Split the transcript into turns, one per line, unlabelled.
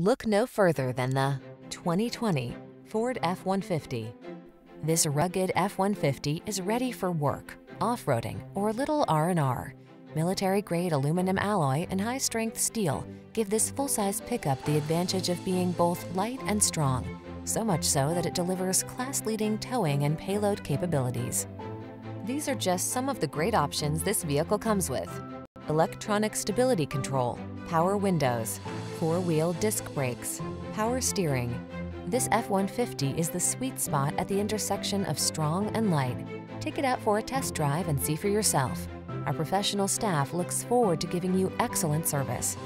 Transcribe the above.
Look no further than the 2020 Ford F-150. This rugged F-150 is ready for work, off-roading, or a little R&R. Military-grade aluminum alloy and high-strength steel give this full-size pickup the advantage of being both light and strong, so much so that it delivers class-leading towing and payload capabilities. These are just some of the great options this vehicle comes with. Electronic stability control, power windows, four-wheel disc brakes, power steering. This F-150 is the sweet spot at the intersection of strong and light. Take it out for a test drive and see for yourself. Our professional staff looks forward to giving you excellent service.